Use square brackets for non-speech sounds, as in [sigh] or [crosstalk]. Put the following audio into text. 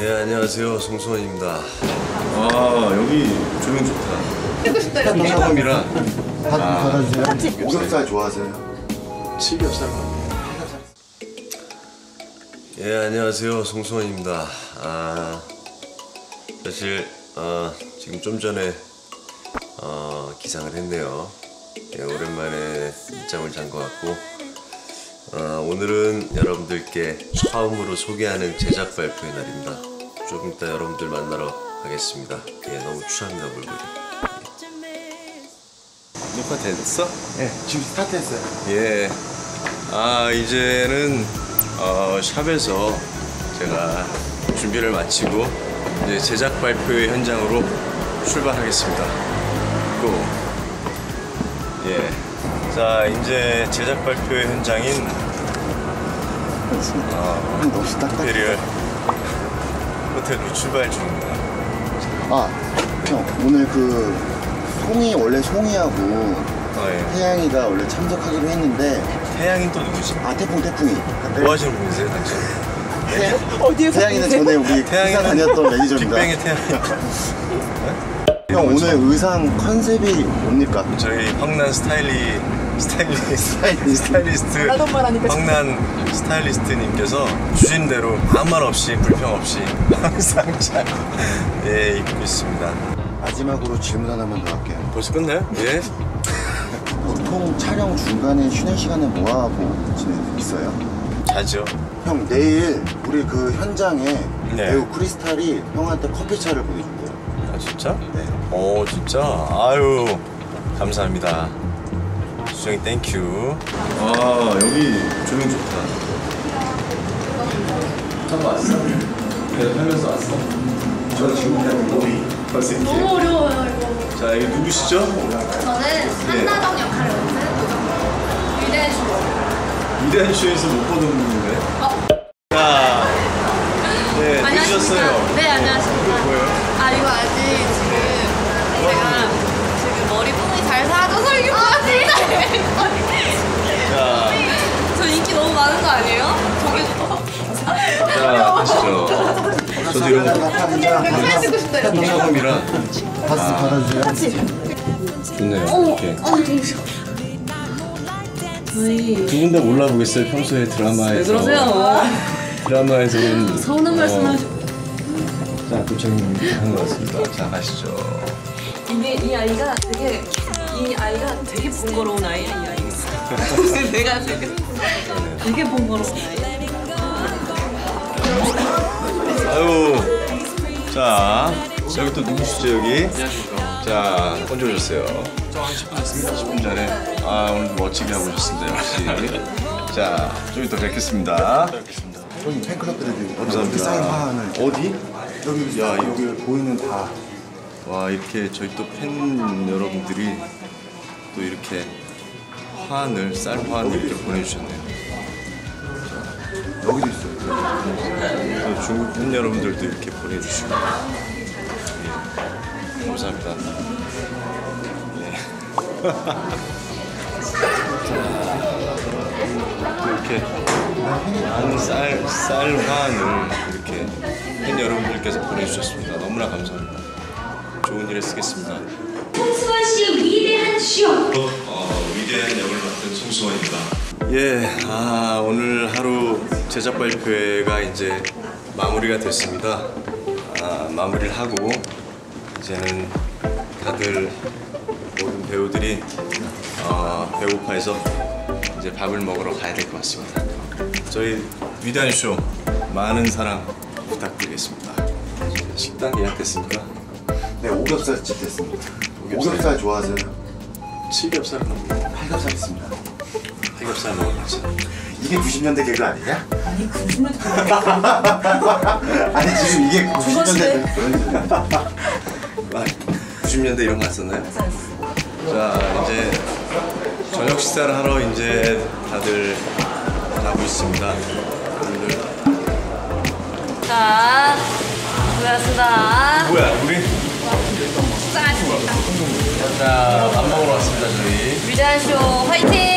예 안녕하세요 송수원입니다. 아 여기 조명 좋다. 처음이라 받, 받아주세요. 오겹살 좋아하세요? 칠겹살. 예 안녕하세요 송수원입니다. 아 사실 어, 지금 좀 전에 어, 기상을 했네요. 예, 오랜만에 늦잠을 잔 것 같고 어, 오늘은 여러분들께 처음으로 소개하는 제작 발표의 날입니다. 조금 이따 여러분들 만나러 가겠습니다. 예, 너무 추합니다 물건이. 녹화 됐어? 네, 지금 스타트했어요. 예. 아 이제는 어, 샵에서 제가 준비를 마치고 이제 제작 발표의 현장으로 출발하겠습니다. 고. 예. 자 이제 제작 발표회 현장인 형 너무 딱딱. 임피리얼 호텔로 출발 중입니다. 아, 형 오늘 그 송이 원래 송이하고 아, 예. 태양이가 원래 참석하기로 했는데 태양인 또 누구지? 아 태풍 태풍이. 뭐 하시는 분이세요 당신? 태양, 태양이는 전에 우리 회사 태양이는 다녔던 매니저입니다. 빅뱅의 태양. [laughs] 형 오늘 의상 컨셉이 뭡니까? 저희 황난 스타일리 스타일리 스타일리스트. 스타일리스트 황난 스타일리스트님께서 주신 대로 아무 말 없이 불평 없이 항상 잘 예 입고 있습니다. 마지막으로 질문 하나만 더 할게요. 벌써 끝나요? 예. 보통 촬영 중간에 쉬는 시간에 뭐 하고 지내있어요? 자죠. 형 내일 우리 그 현장에 네. 배우 크리스탈이 형한테 커피차를 보내준대요. 아 진짜? 네. 오 진짜? 아유 감사합니다. 수정이 thank you. 아 여기 조명 좋다. 처음 왔어? 그래 하면서 왔어? 저 지금 그냥 벌써 이렇게. 너무 어려워요 이거 자 여기 누구시죠? 저는 한나정 역할을 맡은 유대주 위대한 쇼에서 못 보던 분인데. 어. 자, 네, 안녕하십니까 늦으셨어요. 네 안녕하십니까 뭐예요? 아 이거 아직 지금 제가 저도 이런 거 사진 찍고 싶대요 처음이라 파스 받아주세요. 좋네요. 이렇게. 어머 너무 싫어 저희 두분 다 몰라보겠어요. 평소에 드라마에서. 왜 그러세요? 드라마에서는. 서운한 말씀 하시 자, 도착님 하는 것 같습니다. 자, 가시죠. 이게 이 아이가 되게 이 아이가 되게 번거로운 아이야 이 아이가 [laughs] 내가 되게 되게 번거로운 아이야 아유. 자, 여기 또 누구시죠, 여기? 자, 언제 오셨어요? 저한 10분 됐습니다. 10분 전에. 아, 오늘 멋지게 하고 오셨습니다, 역시. 자, 좀 이따 뵙겠습니다. 저희 팬클럽들에도 감사합니다. 이렇게 사인 화환을 어디? 여기 야, 야 여기 보이는 다 와 이렇게 저희 또 팬 여러분들이 또 이렇게 화환을 쌀 화환을 이렇게 보내주셨네요. 여기도 있어요. 또 중국 팬 여러분들도 이렇게 보내주시고 예, 감사합니다. 자, 또 [laughs] 이렇게 많은 쌀, 쌀 화환을 이렇게 팬 여러분들께서 보내주셨습니다. 너무나 감사합니다. 좋은 일에 쓰겠습니다. 송수원 씨의 위대한 쇼. 어, 위대한 역을 맡은 송수원입니다. 예, 아 오늘 하루 제작 발표회가 이제 마무리가 됐습니다. 아, 마무리를 하고 이제는 다들 모든 배우들이 어, 배고파해서 이제 밥을 먹으러 가야 될 것 같습니다. 저희 위대한 쇼 많은 사랑 부탁드리겠습니다. 식당 예약됐습니까? 네 오겹살 집 됐습니다. 오겹살. 오겹살 좋아하세요? 칠겹살은 없고 팔겹살 있습니다. 삼겹살 먹어야지. 이게 90년대 개그 아니냐? 아니 90년대 아니 지금 이게 90년대 그런 90년대 이런 거 안 썼나요? 자 이제 저녁 식사를 하러 이제 다들 가고 있습니다. 여러분들 자 고맙습니다 뭐야 우리? 자밥 먹으러 왔습니다 저희. 위대한 쇼 화이팅